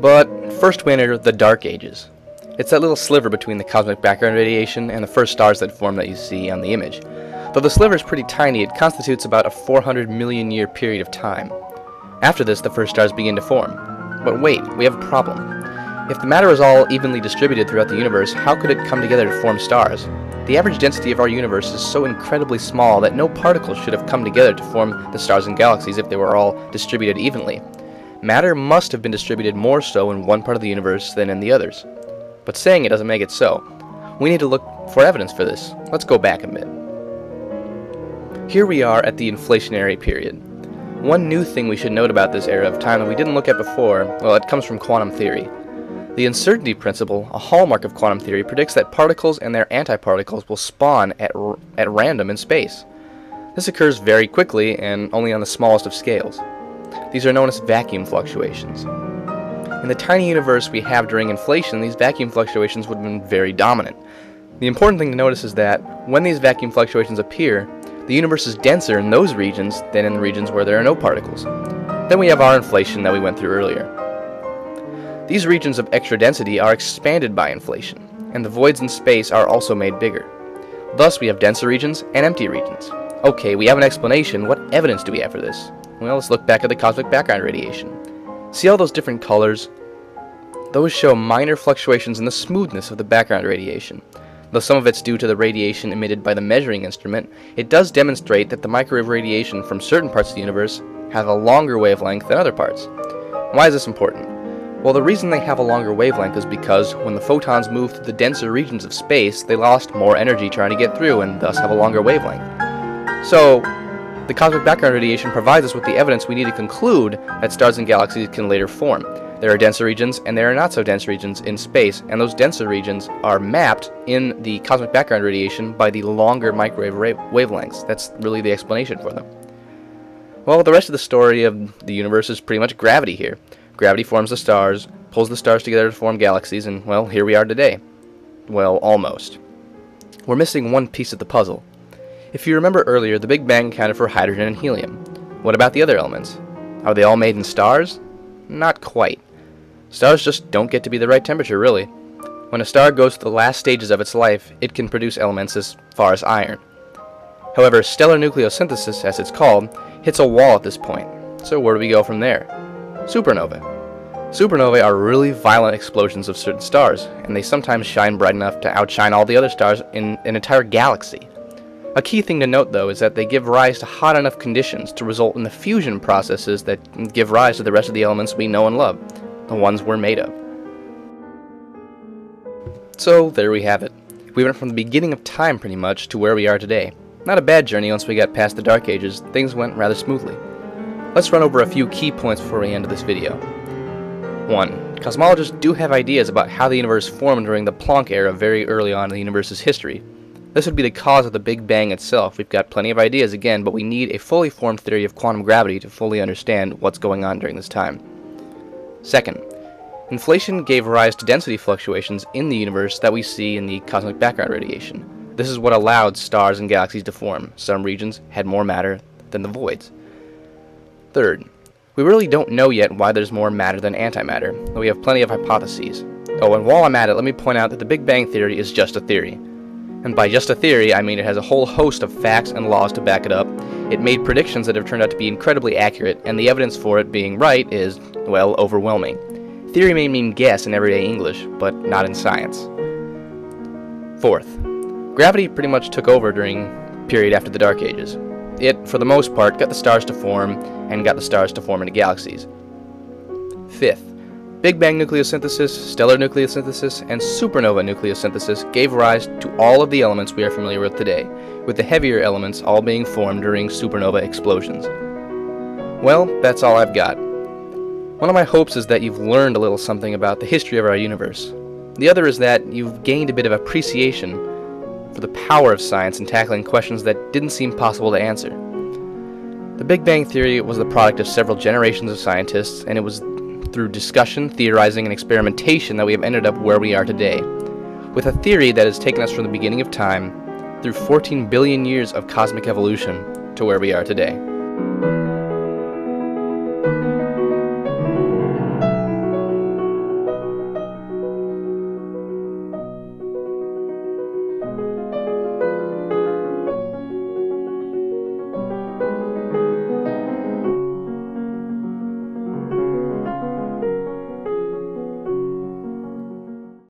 But first we enter the Dark Ages. It's that little sliver between the cosmic background radiation and the first stars that form that you see on the image. Though the sliver is pretty tiny, it constitutes about a 400 million year period of time. After this, the first stars begin to form. But wait, we have a problem. If the matter is all evenly distributed throughout the universe, how could it come together to form stars? The average density of our universe is so incredibly small that no particles should have come together to form the stars and galaxies if they were all distributed evenly. Matter must have been distributed more so in one part of the universe than in the others. But saying it doesn't make it so. We need to look for evidence for this. Let's go back a bit. Here we are at the inflationary period. One new thing we should note about this era of time that we didn't look at before, well, it comes from quantum theory. The uncertainty principle, a hallmark of quantum theory, predicts that particles and their antiparticles will spawn at, at random in space. This occurs very quickly and only on the smallest of scales. These are known as vacuum fluctuations. In the tiny universe we have during inflation, these vacuum fluctuations would have been very dominant. The important thing to notice is that when these vacuum fluctuations appear, the universe is denser in those regions than in the regions where there are no particles. Then we have our inflation that we went through earlier. These regions of extra density are expanded by inflation, and the voids in space are also made bigger. Thus, we have denser regions and empty regions. Okay, we have an explanation. What evidence do we have for this? Well, let's look back at the cosmic background radiation. See all those different colors? Those show minor fluctuations in the smoothness of the background radiation. Though some of it's due to the radiation emitted by the measuring instrument, it does demonstrate that the microwave radiation from certain parts of the universe have a longer wavelength than other parts. Why is this important? Well, the reason they have a longer wavelength is because when the photons move through the denser regions of space, they lost more energy trying to get through and thus have a longer wavelength. So, the cosmic background radiation provides us with the evidence we need to conclude that stars and galaxies can later form. There are denser regions and there are not so dense regions in space, and those denser regions are mapped in the cosmic background radiation by the longer microwave wavelengths. That's really the explanation for them. Well, the rest of the story of the universe is pretty much gravity here. Gravity forms the stars, pulls the stars together to form galaxies, and, well, here we are today. Well, almost. We're missing one piece of the puzzle. If you remember earlier, the Big Bang accounted for hydrogen and helium. What about the other elements? Are they all made in stars? Not quite. Stars just don't get to be the right temperature, really. When a star goes to the last stages of its life, it can produce elements as far as iron. However, stellar nucleosynthesis, as it's called, hits a wall at this point. So where do we go from there? Supernovae. Supernovae are really violent explosions of certain stars, and they sometimes shine bright enough to outshine all the other stars in an entire galaxy. A key thing to note, though, is that they give rise to hot enough conditions to result in the fusion processes that give rise to the rest of the elements we know and love, the ones we're made of. So, there we have it. We went from the beginning of time, pretty much, to where we are today. Not a bad journey once we got past the Dark Ages, things went rather smoothly. Let's run over a few key points before we end this video. 1. Cosmologists do have ideas about how the universe formed during the Planck era very early on in the universe's history. This would be the cause of the Big Bang itself. We've got plenty of ideas again, but we need a fully formed theory of quantum gravity to fully understand what's going on during this time. Second, inflation gave rise to density fluctuations in the universe that we see in the cosmic background radiation. This is what allowed stars and galaxies to form. Some regions had more matter than the voids. Third, we really don't know yet why there's more matter than antimatter, though we have plenty of hypotheses. Oh, and while I'm at it, let me point out that the Big Bang Theory is just a theory. And by just a theory, I mean it has a whole host of facts and laws to back it up. It made predictions that have turned out to be incredibly accurate, and the evidence for it being right is, well, overwhelming. Theory may mean guess in everyday English, but not in science. Fourth, gravity pretty much took over during period after the Dark Ages. It, for the most part, got the stars to form and got the stars to form into galaxies. Fifth, Big Bang nucleosynthesis, stellar nucleosynthesis, and supernova nucleosynthesis gave rise to all of the elements we are familiar with today, with the heavier elements all being formed during supernova explosions. Well, that's all I've got. One of my hopes is that you've learned a little something about the history of our universe. The other is that you've gained a bit of appreciation for the power of science in tackling questions that didn't seem possible to answer. The Big Bang Theory was the product of several generations of scientists, and it was through discussion, theorizing, and experimentation that we have ended up where we are today, with a theory that has taken us from the beginning of time through 14 billion years of cosmic evolution to where we are today.